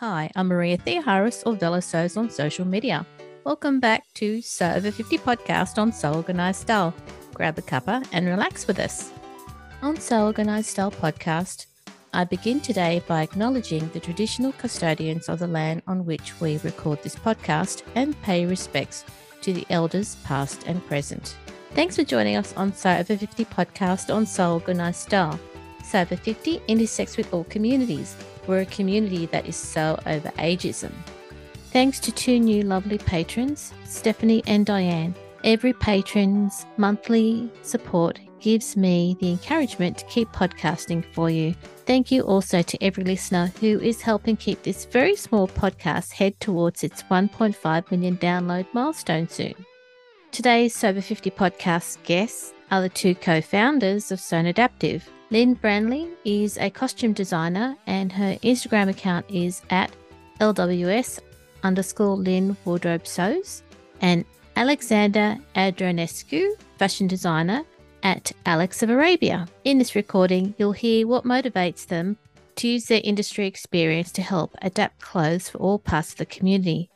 Hi, I'm Maria Theoharis of Vela Sews on social media. Welcome back to Sew Over 50 podcast on Sew Organized Style. Grab a cuppa and relax with us. On Sew Organized Style podcast, I begin today by acknowledging the traditional custodians of the land on which we record this podcast and pay respects to the elders past and present. Thanks for joining us on Sew Over 50 podcast on Sew Organized Style. Over 50 intersects with all communities. We're a community that is so over ageism. Thanks to two new lovely patrons, Stephanie and Diane. Every patron's monthly support gives me the encouragement to keep podcasting for you. Thank you also to every listener who is helping keep this very small podcast head towards its 1.5 million download milestone soon. Today's Sew Over 50 podcast guests are the two co founders of Sewn Adaptive. Lynn Brannelly is a costume designer and her Instagram account is at LWS underscore Lynn Wardrobe Sews and Alexander Andronescu, fashion designer at Alex of Arabia. In this recording, you'll hear what motivates them to use their industry experience to help adapt clothes for all parts of the community.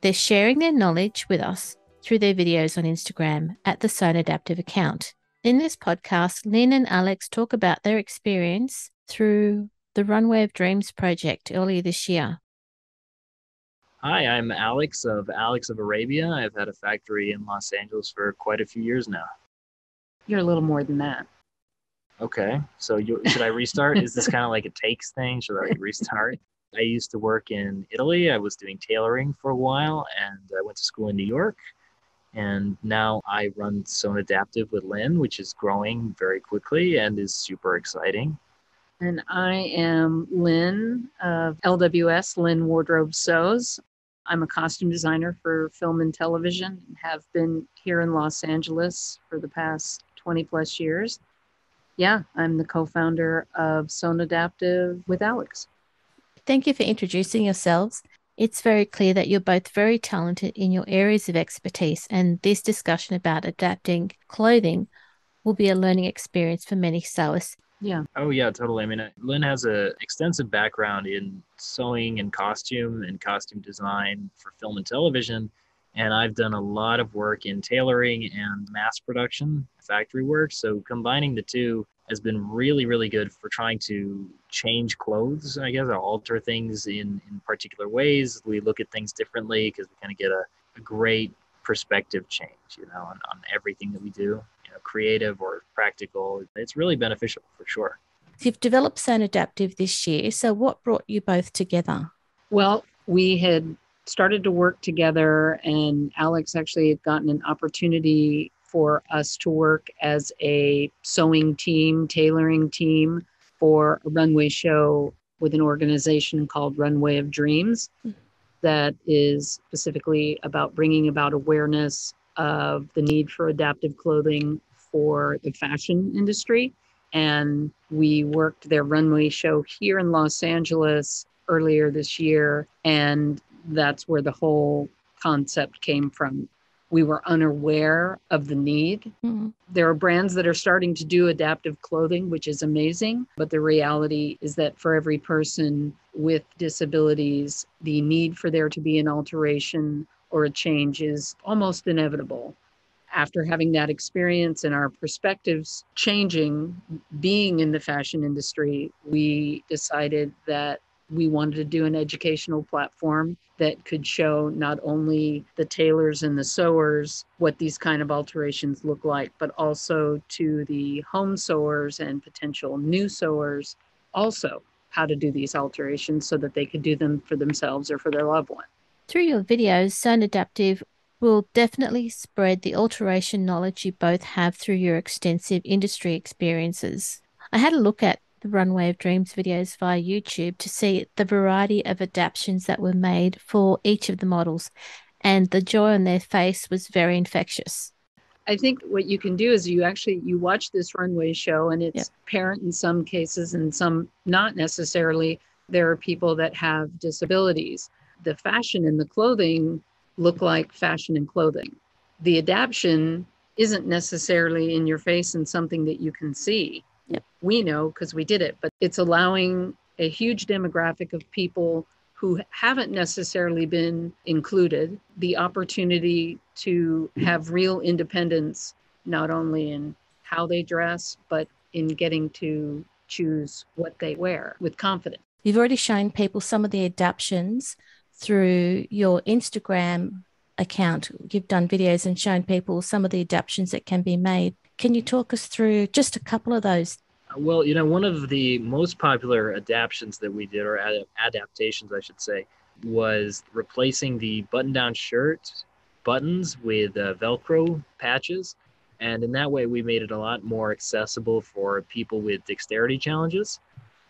They're sharing their knowledge with us through their videos on Instagram at the Sewn Adaptive account. In this podcast, Lynn and Alex talk about their experience through the Runway of Dreams project earlier this year. Hi, I'm Alex of Alex of Arabia. I've had a factory in Los Angeles for quite a few years now. You're a little more than that. Okay, so you, should I restart? Is this kind of like a takes thing? Should I restart? I used to work in Italy. I was doing tailoring for a while, and I went to school in New York. And now I run Sewn Adaptive with Lynn, which is growing very quickly and is super exciting. And I am Lynn of LWS, Lynn Wardrobe Sews. I'm a costume designer for film and television and have been here in Los Angeles for the past 20 plus years. Yeah, I'm the co founder of Sewn Adaptive with Alex. Thank you for introducing yourselves. It's very clear that you're both very talented in your areas of expertise, and this discussion about adapting clothing will be a learning experience for many sewists. Yeah. Oh yeah, totally. I mean, uh, Lynn has a extensive background in sewing and costume and costume design for film and television, and I've done a lot of work in tailoring and mass production, factory work. So combining the two has been really, really good for trying to change clothes, I guess, or alter things in, in particular ways. We look at things differently because we kind of get a, a great perspective change, you know, on, on everything that we do, you know, creative or practical. It's really beneficial for sure. You've developed Sewn Adaptive this year. So, what brought you both together? Well, we had started to work together, and Alex actually had gotten an opportunity for us to work as a sewing team, tailoring team for a runway show with an organization called Runway of Dreams hmm. that is specifically about bringing about awareness of the need for adaptive clothing for the fashion industry. And we worked their runway show here in Los Angeles earlier this year. And that's where the whole concept came from we were unaware of the need. Mm-hmm. There are brands that are starting to do adaptive clothing, which is amazing. But the reality is that for every person with disabilities, the need for there to be an alteration or a change is almost inevitable. After having that experience and our perspectives changing, being in the fashion industry, we decided that we wanted to do an educational platform that could show not only the tailors and the sewers what these kind of alterations look like, but also to the home sewers and potential new sewers also how to do these alterations so that they could do them for themselves or for their loved one. Through your videos, Sewn Adaptive will definitely spread the alteration knowledge you both have through your extensive industry experiences. I had a look at the Runway of Dreams videos via YouTube to see the variety of adaptations that were made for each of the models, and the joy on their face was very infectious. I think what you can do is you actually you watch this runway show and it's yep. parent in some cases and some not necessarily. There are people that have disabilities. The fashion and the clothing look like fashion and clothing. The adaptation isn't necessarily in your face and something that you can see. Yep. We know because we did it, but it's allowing a huge demographic of people who haven't necessarily been included the opportunity to have real independence, not only in how they dress, but in getting to choose what they wear with confidence. You've already shown people some of the adaptations through your Instagram account. You've done videos and shown people some of the adaptations that can be made. Can you talk us through just a couple of those? Well, you know, one of the most popular adaptations that we did, or ad- adaptations, I should say, was replacing the button down shirt buttons with uh, Velcro patches. And in that way, we made it a lot more accessible for people with dexterity challenges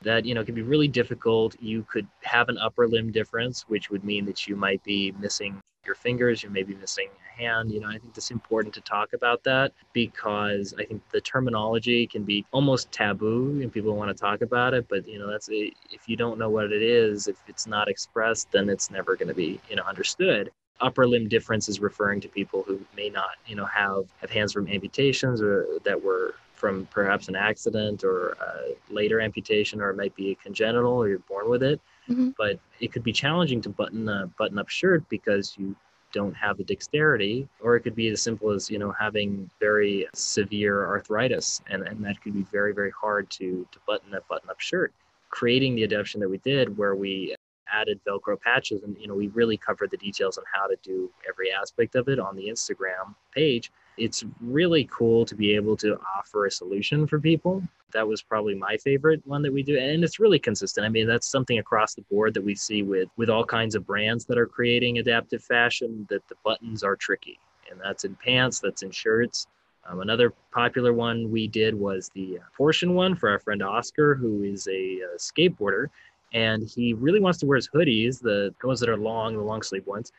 that you know can be really difficult you could have an upper limb difference which would mean that you might be missing your fingers you may be missing a hand you know i think it's important to talk about that because i think the terminology can be almost taboo and people want to talk about it but you know that's a, if you don't know what it is if it's not expressed then it's never going to be you know understood upper limb difference is referring to people who may not you know have have hands from amputations or that were from perhaps an accident or a later amputation, or it might be congenital or you're born with it. Mm-hmm. But it could be challenging to button a button up shirt because you don't have the dexterity, or it could be as simple as you know having very severe arthritis, and, and that could be very very hard to to button a button up shirt. Creating the adaptation that we did, where we added Velcro patches, and you know we really covered the details on how to do every aspect of it on the Instagram page it's really cool to be able to offer a solution for people. That was probably my favorite one that we do. And it's really consistent. I mean, that's something across the board that we see with with all kinds of brands that are creating adaptive fashion that the buttons are tricky. And that's in pants, that's in shirts. Um, another popular one we did was the portion one for our friend Oscar, who is a, a skateboarder. And he really wants to wear his hoodies, the ones that are long, the long sleeve ones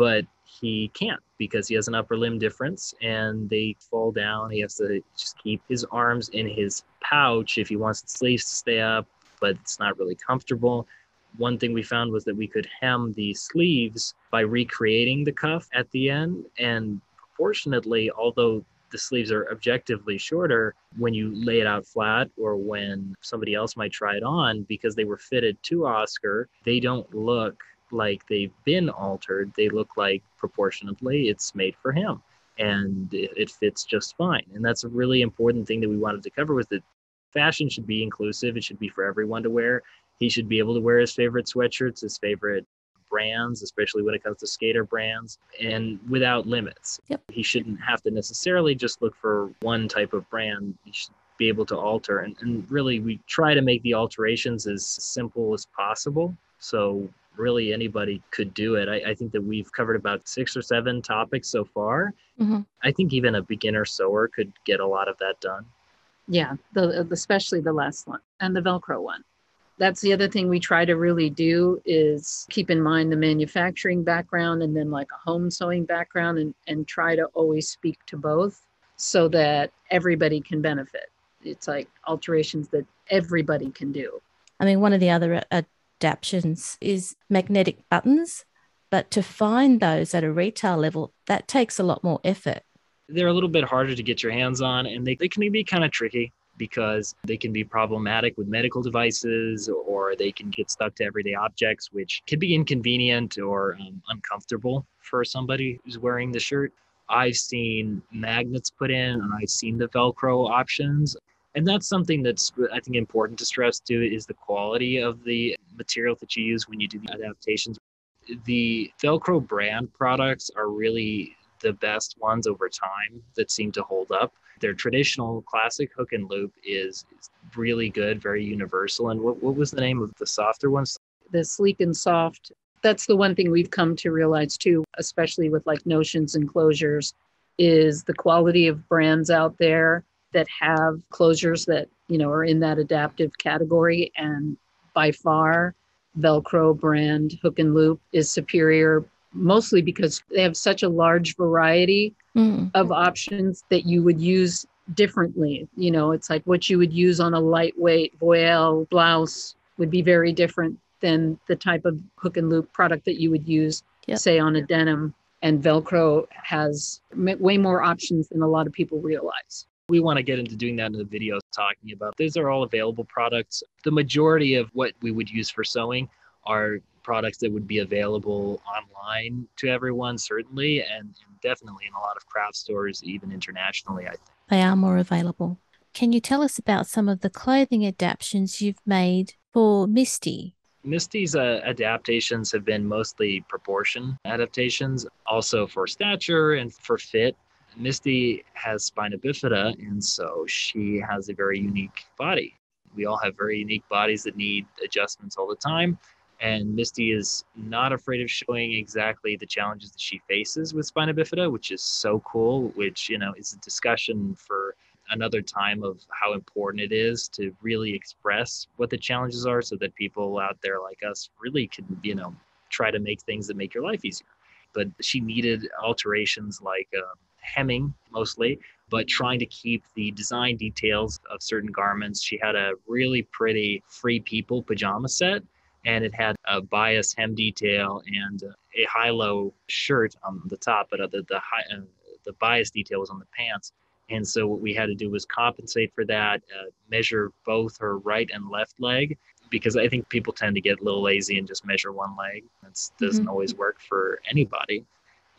but he can't because he has an upper limb difference and they fall down. He has to just keep his arms in his pouch if he wants the sleeves to stay up, but it's not really comfortable. One thing we found was that we could hem the sleeves by recreating the cuff at the end. And fortunately, although the sleeves are objectively shorter when you lay it out flat or when somebody else might try it on because they were fitted to Oscar, they don't look like they've been altered. They look like proportionately it's made for him and it, it fits just fine. And that's a really important thing that we wanted to cover was that fashion should be inclusive. It should be for everyone to wear. He should be able to wear his favorite sweatshirts, his favorite brands, especially when it comes to skater brands, and without limits. Yep. He shouldn't have to necessarily just look for one type of brand. He should be able to alter. And, and really, we try to make the alterations as simple as possible. So really anybody could do it. I, I, think that we've covered about six or seven topics so far. Mm-hmm. I think even a beginner sewer could get a lot of that done. Yeah, the, especially the last one and the Velcro one. That's the other thing we try to really do is keep in mind the manufacturing background and then like a home sewing background and, and try to always speak to both so that everybody can benefit. It's like alterations that everybody can do. I mean, one of the other uh, adaptations is magnetic buttons, but to find those at a retail level, that takes a lot more effort. They're a little bit harder to get your hands on, and they, they can be kind of tricky because they can be problematic with medical devices or they can get stuck to everyday objects, which can be inconvenient or um, uncomfortable for somebody who's wearing the shirt. I've seen magnets put in and I've seen the Velcro options and that's something that's i think important to stress too is the quality of the material that you use when you do the adaptations. The velcro brand products are really the best ones over time that seem to hold up. Their traditional classic hook and loop is, really good very universal. And what, what was the name of the softer ones? The sleek and soft. That's the one thing we've come to realize too especially with like notions and closures is the quality of brands out there that have closures that you know are in that adaptive category and by far velcro brand hook and loop is superior mostly because they have such a large variety mm. of options that you would use differently you know it's like what you would use on a lightweight voile blouse would be very different than the type of hook and loop product that you would use yep. say on a denim and velcro has way more options than a lot of people realize we want to get into doing that in the videos talking about these are all available products. The majority of what we would use for sewing are products that would be available online to everyone, certainly, and, and definitely in a lot of craft stores, even internationally, I think. They are more available. Can you tell us about some of the clothing adaptations you've made for Misty? Misty's uh, adaptations have been mostly proportion adaptations, also for stature and for fit. Misty has spina bifida, and so she has a very unique body. We all have very unique bodies that need adjustments all the time. And Misty is not afraid of showing exactly the challenges that she faces with spina bifida, which is so cool, which, you know, is a discussion for another time of how important it is to really express what the challenges are so that people out there like us really can, you know, try to make things that make your life easier. But she needed alterations like uh, hemming mostly, but trying to keep the design details of certain garments. She had a really pretty free people pajama set and it had a bias hem detail and a high-low shirt on the top, but the the high uh, the bias detail was on the pants. And so what we had to do was compensate for that, uh, measure both her right and left leg, because I think people tend to get a little lazy and just measure one leg. That doesn't mm-hmm. always work for anybody.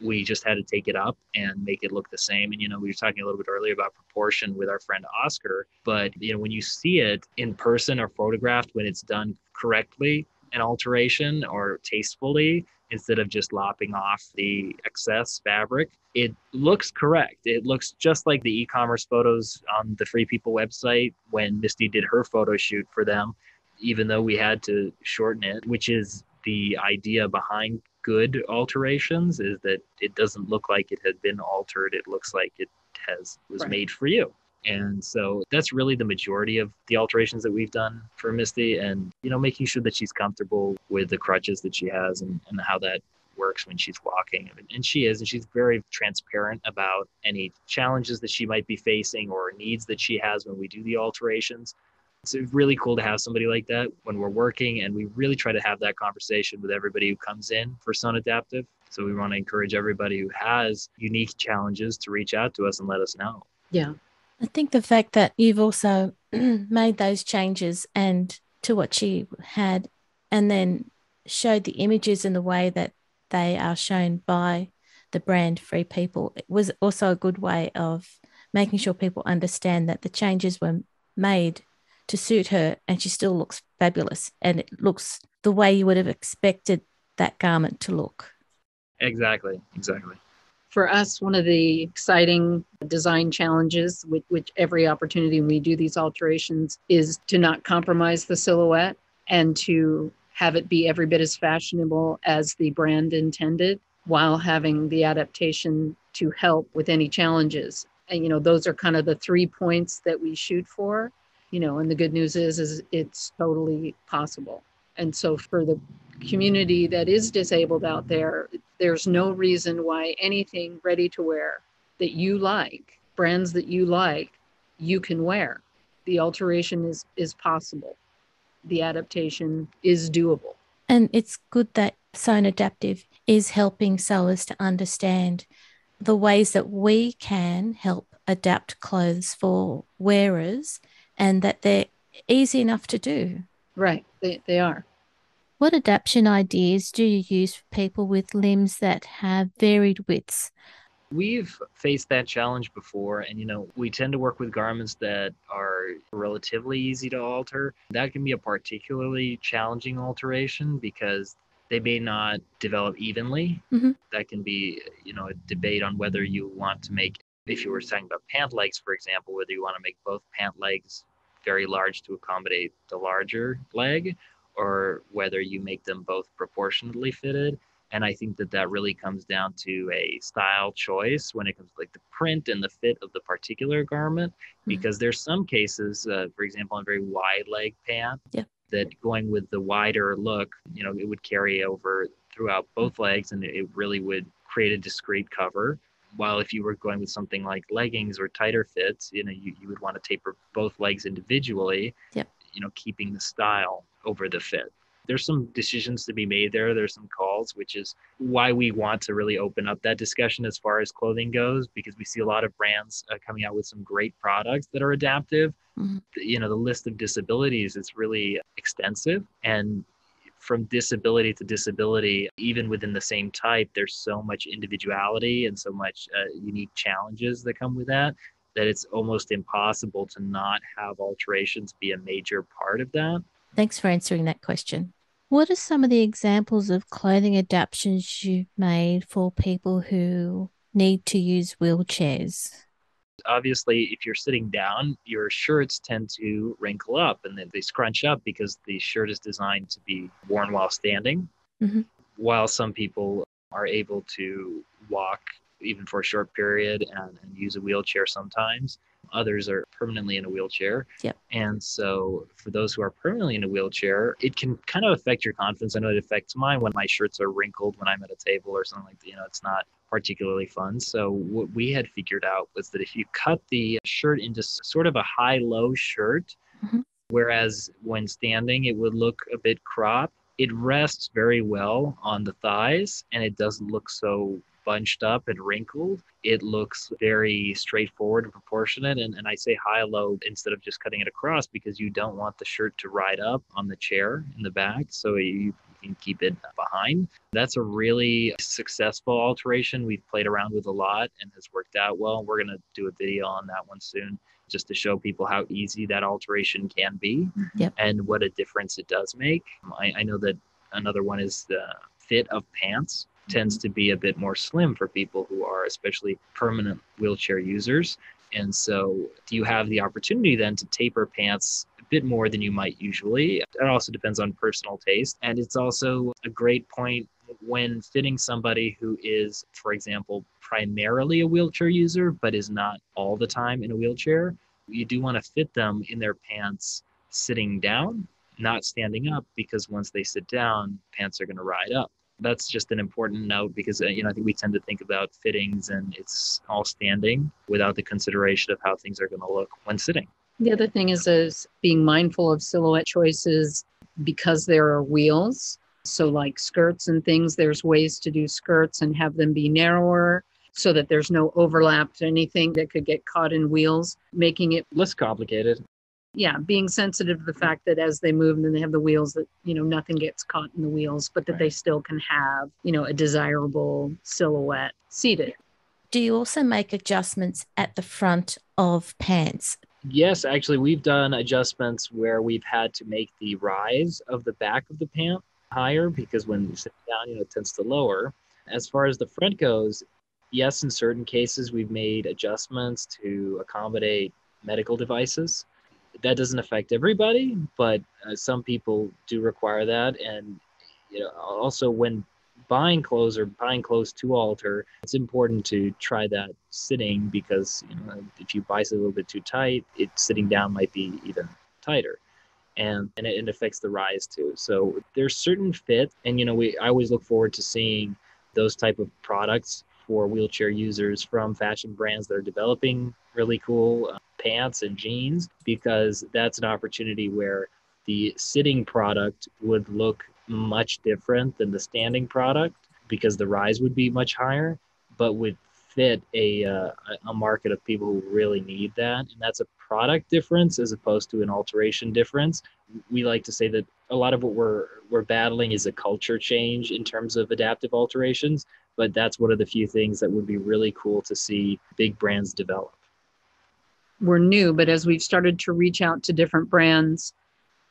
We just had to take it up and make it look the same. And you know, we were talking a little bit earlier about proportion with our friend Oscar, but you know, when you see it in person or photographed, when it's done correctly, an alteration or tastefully, instead of just lopping off the excess fabric. It looks correct. It looks just like the e commerce photos on the Free People website when Misty did her photo shoot for them, even though we had to shorten it, which is the idea behind good alterations is that it doesn't look like it had been altered. It looks like it has was right. made for you. And so that's really the majority of the alterations that we've done for Misty and, you know, making sure that she's comfortable with the crutches that she has and, and how that works when she's walking. And she is, and she's very transparent about any challenges that she might be facing or needs that she has when we do the alterations. It's really cool to have somebody like that when we're working, and we really try to have that conversation with everybody who comes in for Sewn Adaptive. So we want to encourage everybody who has unique challenges to reach out to us and let us know. Yeah, I think the fact that you've also made those changes and to what she had, and then showed the images in the way that they are shown by the brand Free People it was also a good way of making sure people understand that the changes were made to suit her and she still looks fabulous and it looks the way you would have expected that garment to look. Exactly, exactly for us, one of the exciting design challenges with which every opportunity we do these alterations is to not compromise the silhouette and to have it be every bit as fashionable as the brand intended while having the adaptation to help with any challenges. And you know, those are kind of the three points that we shoot for. You know, and the good news is is it's totally possible. And so for the community that is disabled out there, there's no reason why anything ready to wear that you like, brands that you like, you can wear. The alteration is is possible. The adaptation is doable. And it's good that Sewn Adaptive is helping sewers to understand the ways that we can help adapt clothes for wearers and that they're easy enough to do. Right, they, they are. What adaptation ideas do you use for people with limbs that have varied widths? We've faced that challenge before, and you know, we tend to work with garments that are relatively easy to alter. That can be a particularly challenging alteration because they may not develop evenly. Mm-hmm. That can be, you know, a debate on whether you want to make, if you were talking about pant legs, for example, whether you want to make both pant legs very large to accommodate the larger leg, or whether you make them both proportionately fitted. And I think that that really comes down to a style choice when it comes to like the print and the fit of the particular garment. Mm-hmm. Because there's some cases, uh, for example, on very wide leg pant, yeah. that going with the wider look, you know, it would carry over throughout both legs and it really would create a discreet cover. While if you were going with something like leggings or tighter fits, you know, you, you would want to taper both legs individually. Yep you know keeping the style over the fit there's some decisions to be made there there's some calls which is why we want to really open up that discussion as far as clothing goes because we see a lot of brands uh, coming out with some great products that are adaptive mm-hmm. you know the list of disabilities is really extensive and from disability to disability, even within the same type, there's so much individuality and so much uh, unique challenges that come with that that it's almost impossible to not have alterations be a major part of that. Thanks for answering that question. What are some of the examples of clothing adaptations you've made for people who need to use wheelchairs? Obviously, if you're sitting down, your shirts tend to wrinkle up and then they scrunch up because the shirt is designed to be worn while standing. Mhm. While some people are able to walk even for a short period and, and use a wheelchair sometimes, others are permanently in a wheelchair. Yep. And so, for those who are permanently in a wheelchair, it can kind of affect your confidence. I know it affects mine when my shirts are wrinkled when I'm at a table or something like that. You know, it's not particularly fun. So, what we had figured out was that if you cut the shirt into sort of a high low shirt, Mhm. whereas when standing, it would look a bit cropped, it rests very well on the thighs and it doesn't look so bunched up and wrinkled. It looks very straightforward and proportionate. And, and I say high low instead of just cutting it across because you don't want the shirt to ride up on the chair in the back. So you can keep it behind. That's a really successful alteration. We've played around with a lot and has worked out well. We're going to do a video on that one soon just to show people how easy that alteration can be mm-hmm. Yep. and what a difference it does make. I, I know that another one is the fit of pants tends to be a bit more slim for people who are especially permanent wheelchair users. And so you have the opportunity then to taper pants a bit more than you might usually. It also depends on personal taste. And it's also a great point when fitting somebody who is, for example, primarily a wheelchair user, but is not all the time in a wheelchair. You do want to fit them in their pants sitting down, not standing up, because once they sit down, pants are going to ride up that's just an important note because uh, you know I think we tend to think about fittings and it's all standing without the consideration of how things are going to look when sitting. The other thing is is being mindful of silhouette choices because there are wheels. So like skirts and things, there's ways to do skirts and have them be narrower so that there's no overlap to anything that could get caught in wheels, making it Less complicated. Yeah, being sensitive to the mm-hmm. fact that as they move and then they have the wheels that, you know, nothing gets caught in the wheels, but that they still can have, you know, a desirable silhouette seated. Do you also make adjustments at the front of pants? Yes, actually, we've done adjustments where we've had to make the rise of the back of the pant higher because when you sit down, you know, it tends to lower. As far as the front goes, yes, in certain cases, we've made adjustments to accommodate medical devices. That doesn't affect everybody, but uh, some people do require that. And you know, also when buying clothes or buying clothes to alter, it's important to try that sitting because you know if you buy it a little bit too tight, it sitting down might be even tighter. And, and it, it affects the rise too. So there's certain fit, and you know we I always look forward to seeing those type of products for wheelchair users from fashion brands that are developing really cool uh, pants and jeans because that's an opportunity where the sitting product would look much different than the standing product because the rise would be much higher, but would fit a uh, a market of people who really need that, and that's a product difference as opposed to an alteration difference. We like to say that a lot of what we're we're battling is a culture change in terms of adaptive alterations, but that's one of the few things that would be really cool to see big brands develop. We're new, but as we've started to reach out to different brands,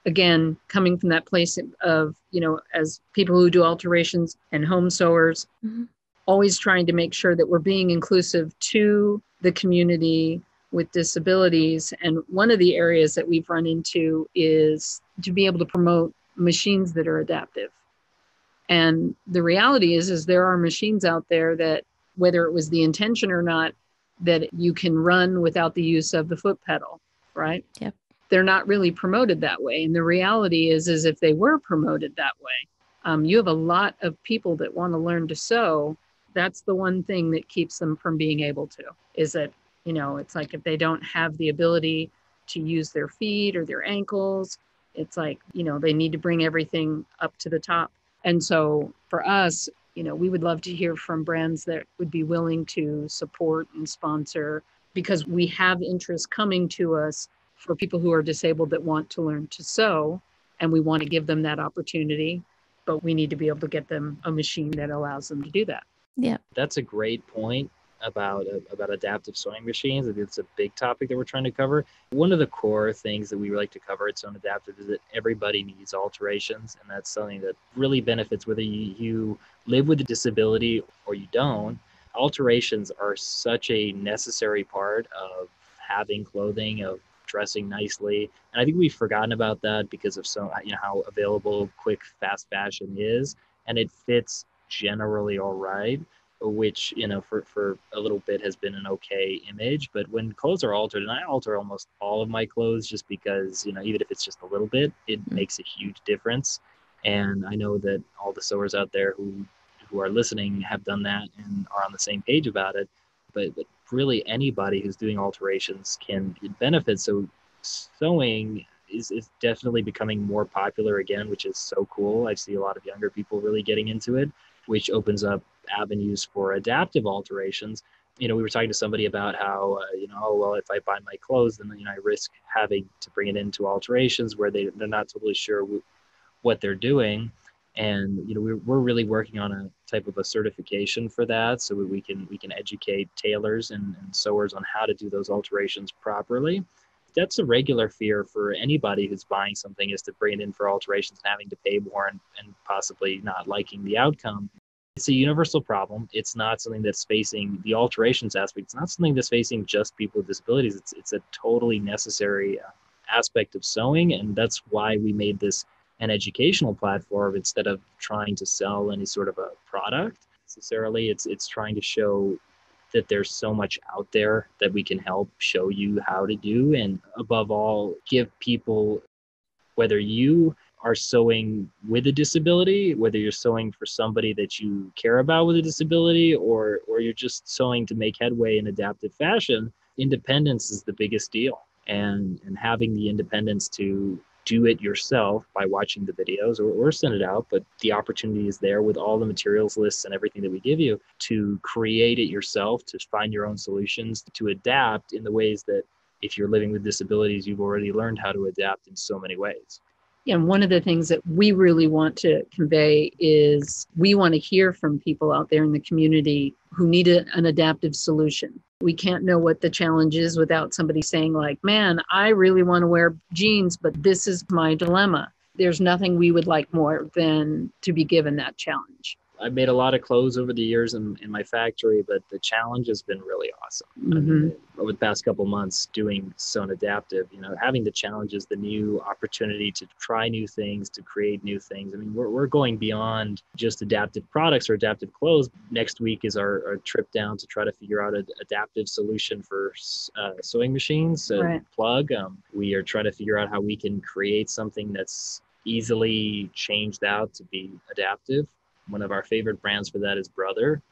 again, coming from that place of, you know, as people who do alterations and home sewers, Mhm. always trying to make sure that we're being inclusive to the community with disabilities. And one of the areas that we've run into is to be able to promote machines that are adaptive. And the reality is, is there are machines out there that, whether it was the intention or not, that you can run without the use of the foot pedal, right? Yep. They're not really promoted that way. And the reality is, is if they were promoted that way, um, you have a lot of people that want to learn to sew. That's the one thing that keeps them from being able to. Is that you know, it's like if they don't have the ability to use their feet or their ankles, it's like you know they need to bring everything up to the top. And so for us, you know, we would love to hear from brands that would be willing to support and sponsor because we have interest coming to us for people who are disabled that want to learn to sew and we want to give them that opportunity. but we need to be able to get them a machine that allows them to do that. Yeah. That's a great point about uh, about adaptive sewing machines. It's a big topic that we're trying to cover. One of the core things that we like to cover at Sewn Adaptive is that everybody needs alterations, and that's something that really benefits whether you, you live with a disability or you don't. Alterations are such a necessary part of having clothing, of dressing nicely, and I think we've forgotten about that because of so you know how available quick fast fashion is, and it fits generally all right which you know for for a little bit has been an okay image but when clothes are altered and i alter almost all of my clothes just because you know even if it's just a little bit it mm-hmm. makes a huge difference. And i know that all the sewers out there who who are listening have done that and are on the same page about it. But, but really anybody who's doing alterations can benefit. So sewing is, is definitely becoming more popular again which is so cool. I see a lot of younger people really getting into it which opens up avenues for adaptive alterations. You know, we were talking to somebody about how, uh, you know, oh, well, if I buy my clothes, then, you know, I risk having to bring it into alterations where they, they're not totally sure w- what they're doing. And, you know, we're, we're really working on a type of a certification for that so we can, we can educate tailors and, and sewers on how to do those alterations properly that's a regular fear for anybody who's buying something is to bring it in for alterations and having to pay more and, and possibly not liking the outcome it's a universal problem. It's not something that's facing the alterations aspect. It's not something that's facing just people with disabilities. It's it's a totally necessary uh, aspect of sewing, and that's why we made this an educational platform instead of trying to sell any sort of a product necessarily. It's it's trying to show that there's so much out there that we can help show you how to do, and above all, give people whether you are sewing with a disability, whether you're sewing for somebody that you care about with a disability or or you're just sewing to make headway in adaptive fashion, independence is the biggest deal. And and having the independence to do it yourself by watching the videos or, or send it out, but the opportunity is there with all the materials lists and everything that we give you to create it yourself, to find your own solutions, to adapt in the ways that if you're living with disabilities, you've already learned how to adapt in so many ways and one of the things that we really want to convey is we want to hear from people out there in the community who need a, an adaptive solution. We can't know what the challenge is without somebody saying, like, man, I really want to wear jeans, but this is my dilemma. There's nothing we would like more than to be given that challenge. I've made a lot of clothes over the years in, in my factory, but the challenge has been really awesome. Mm-hmm. I mean, over the past couple months, doing Sewn Adaptive, you know, having the challenges, the new opportunity to try new things, to create new things. I mean, we're, we're going beyond just adaptive products or adaptive clothes. Next week is our, our trip down to try to figure out an adaptive solution for uh, sewing machines, right. plug. Um, we are trying to figure out how we can create something that's easily changed out to be adaptive one of our favorite brands for that is Brother.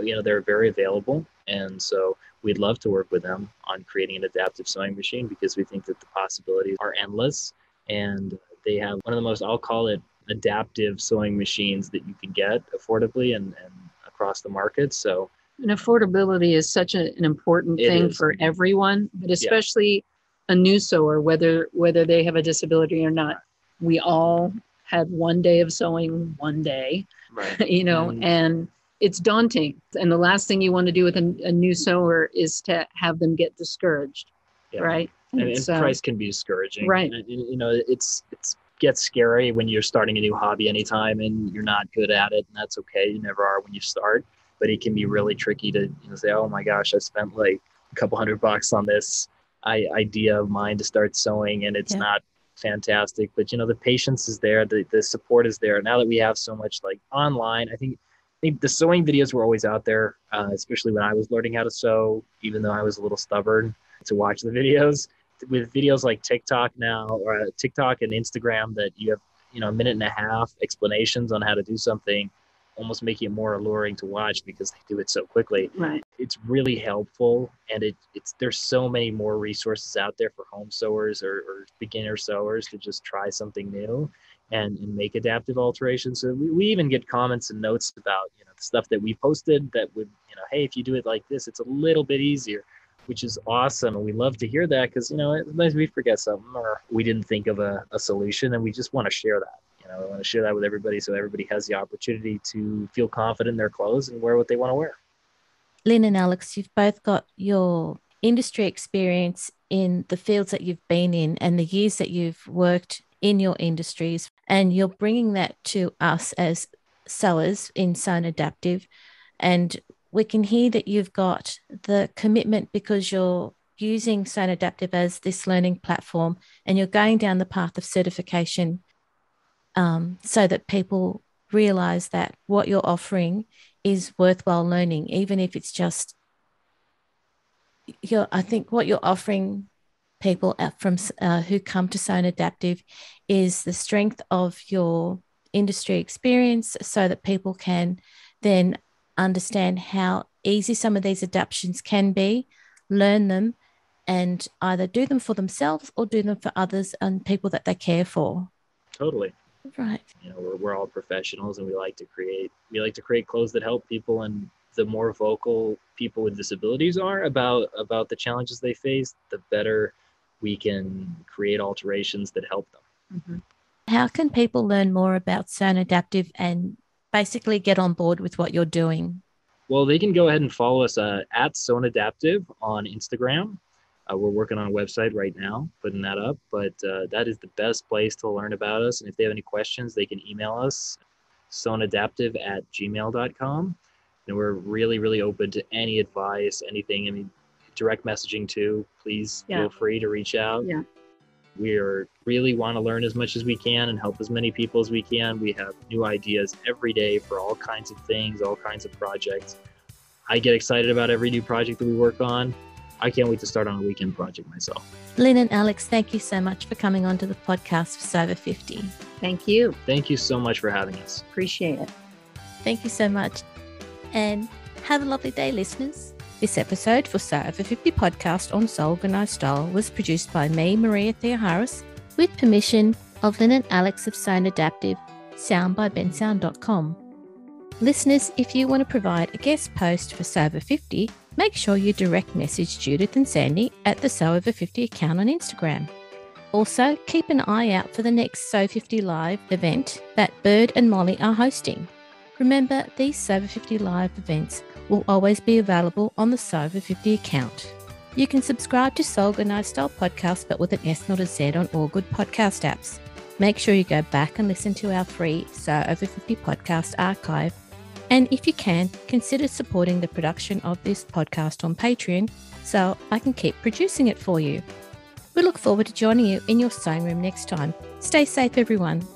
You know, they're very available. And so we'd love to work with them on creating an adaptive sewing machine because we think that the possibilities are endless. And they have one of the most, I'll call it adaptive sewing machines that you can get affordably and, and across the market. So, and affordability is such a, an important thing is. for everyone, but especially yeah. a new sewer, whether whether they have a disability or not. We all had one day of sewing one day right. you know, mm and it's daunting. And the last thing you want to do with a, a new sewer is to have them get discouraged, yeah. right? And, and price can be discouraging, right? And, and, you know, it's it's gets scary when you're starting a new hobby anytime and you're not good at it, and that's okay. You never are when you start, but it can be really tricky to you know say, oh my gosh, I spent like a couple hundred bucks on this I, idea of mine to start sewing, and it's yeah. not fantastic. But you know, the patience is there, the the support is there. Now that we have so much like online, I think I think the sewing videos were always out there, uh, especially when I was learning how to sew. Even though I was a little stubborn to watch the videos, with videos like TikTok now or uh, TikTok and Instagram, that you have you know a minute and a half explanations on how to do something almost making it more alluring to watch because they do it so quickly. Right. It's really helpful, and it, it's there's so many more resources out there for home sewers or, or beginner sewers to just try something new and, and make adaptive alterations. So we, we even get comments and notes about you know the stuff that we posted that would you know hey if you do it like this it's a little bit easier which is awesome. And we love to hear that because, you know, sometimes we forget something or we didn't think of a, a, solution and we just want to share that You know, I want to share that with everybody so everybody has the opportunity to feel confident in their clothes and wear what they want to wear. Lynn and Alex, you've both got your industry experience in the fields that you've been in and the years that you've worked in your industries, and you're bringing that to us as sellers in Sewn Adaptive. And we can hear that you've got the commitment because you're using Sewn Adaptive as this learning platform and you're going down the path of certification um, so that people realize that what you're offering is worthwhile learning, even if it's just I think what you're offering people from uh, who come to Sewn Adaptive is the strength of your industry experience so that people can then understand how easy some of these adaptations can be, learn them, and either do them for themselves or do them for others and people that they care for. Totally. Right. You know, we're, we're all professionals and we like to create we like to create clothes that help people and the more vocal people with disabilities are about about the challenges they face, the better we can create alterations that help them. Mm-hmm. How can people learn more about Sewn Adaptive and basically get on board with what you're doing? Well, they can go ahead and follow us uh, at Sewn Adaptive on Instagram. Uh, we're working on a website right now, putting that up, but uh, that is the best place to learn about us. And if they have any questions, they can email us, sewnadaptive at gmail.com. And we're really, really open to any advice, anything. I mean, direct messaging too. Please yeah. feel free to reach out. Yeah. We are really want to learn as much as we can and help as many people as we can. We have new ideas every day for all kinds of things, all kinds of projects. I get excited about every new project that we work on. I can't wait to start on a weekend project myself. Lynn and Alex, thank you so much for coming onto the podcast for Sew Over 50. Thank you. Thank you so much for having us. Appreciate it. Thank you so much. And have a lovely day, listeners. This episode for Sew Over 50 podcast on Sew Organized Style was produced by me, Maria Theoharis, with permission of Lynn and Alex of Sewn Adaptive, sound by bensound.com. Listeners, if you want to provide a guest post for Sew Over 50, make sure you direct message Judith and Sandy at the Sew Over 50 account on Instagram. Also, keep an eye out for the next Sew 50 Live event that Bird and Molly are hosting. Remember, these Sew Over 50 Live events will always be available on the Sew Over 50 account. You can subscribe to Organized Style Podcast, but with an S, not a Z, on all good podcast apps. Make sure you go back and listen to our free Sew Over 50 podcast archive and if you can, consider supporting the production of this podcast on Patreon so I can keep producing it for you. We look forward to joining you in your sewing room next time. Stay safe, everyone.